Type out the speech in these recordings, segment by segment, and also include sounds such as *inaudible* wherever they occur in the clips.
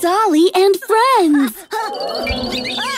Dolly and friends! *laughs*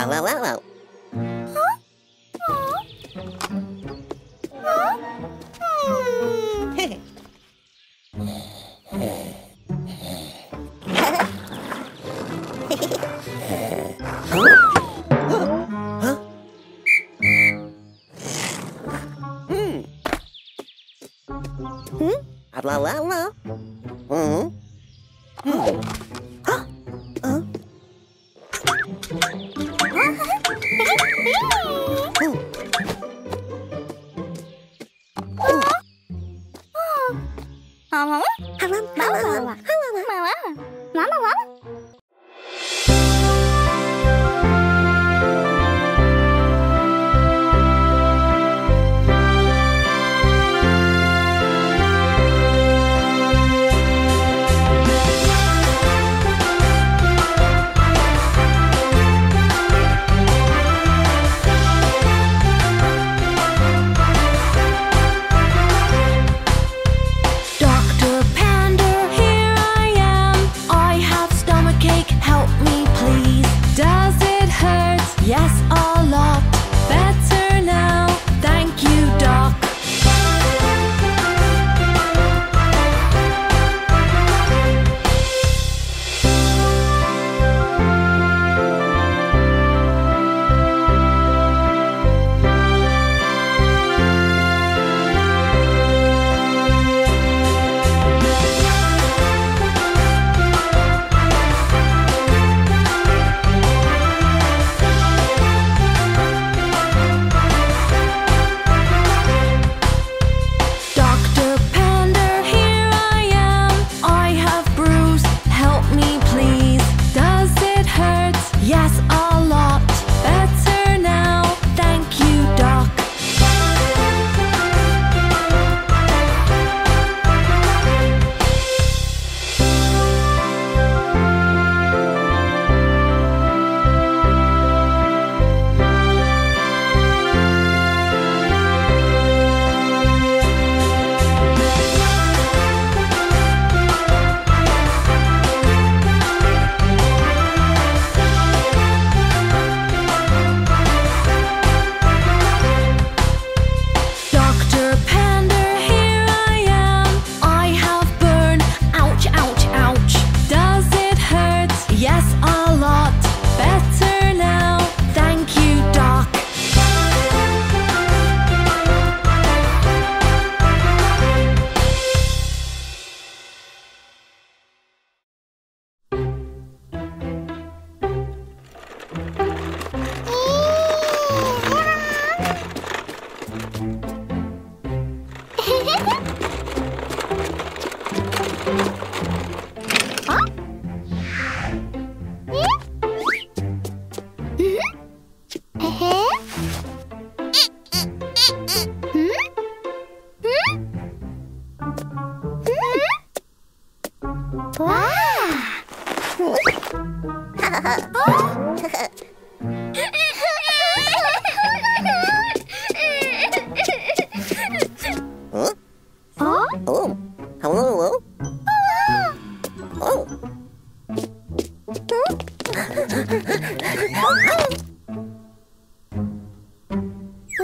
Hello, hello.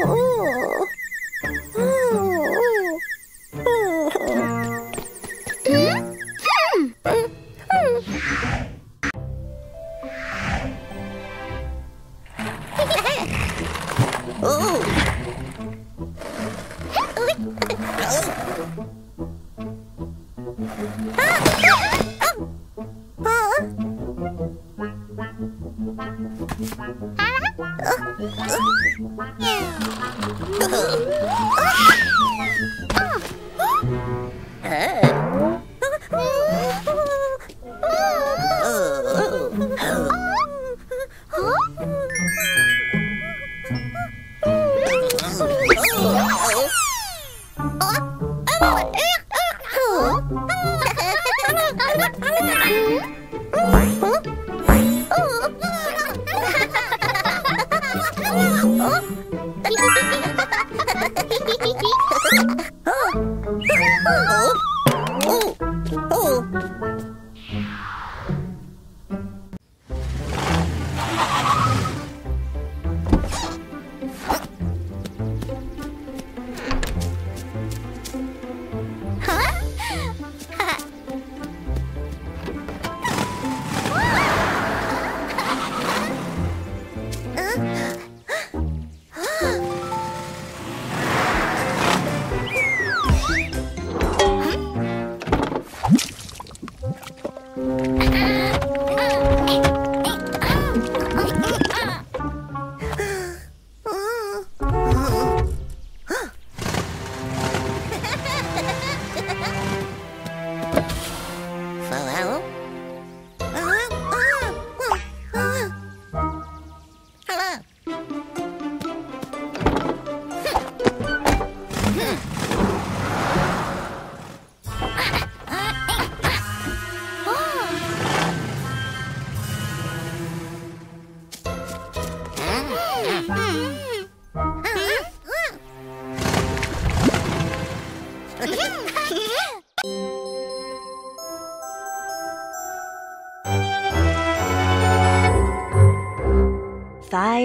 Ooh. Oh, oh, oh.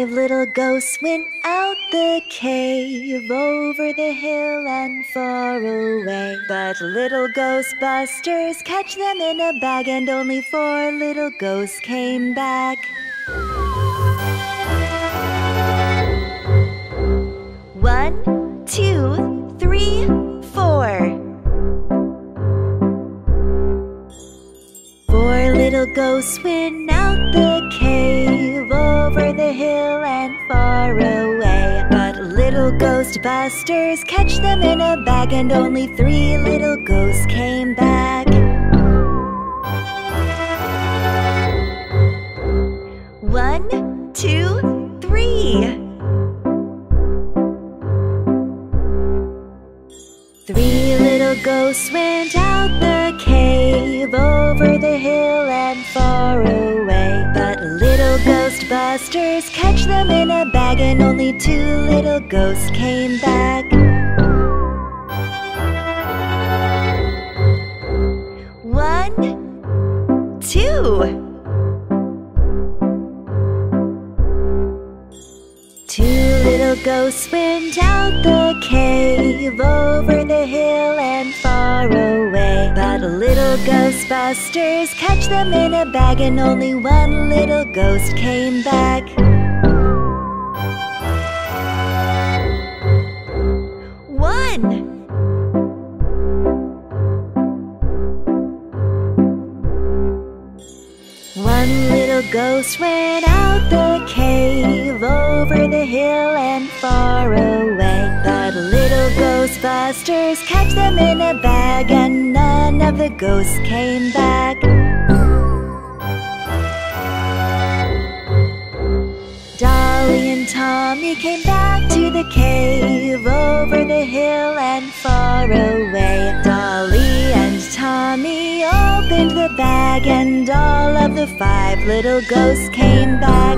Little ghosts went out the cave over the hill and far away. But little ghostbusters catch them in a bag, and only four little ghosts came back. One, two, three, four. Four little ghosts went out the cave over the hill and far away. But little ghostbusters catch them in a bag, and only three little ghosts came back. One, two, three. Three little ghosts went out the cave over the hill and far away. But ghostbusters catch them in a bag, and only two little ghosts came back. One, two. Two little ghosts went out the cave over the hill and far away. But little ghostbusters catch them in a bag, and only one little ghost came back. One. One little ghost went out the cave oh, over the hill and far away. But little ghostbusters catch them in a bag, and none of the ghosts came back. Dolly and Tommy came back to the cave over the hill and far away. Dolly and Tommy opened the bag, and all of the five little ghosts came back.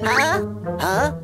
啊？啊？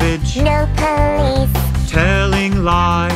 Garbage, No police. telling lie,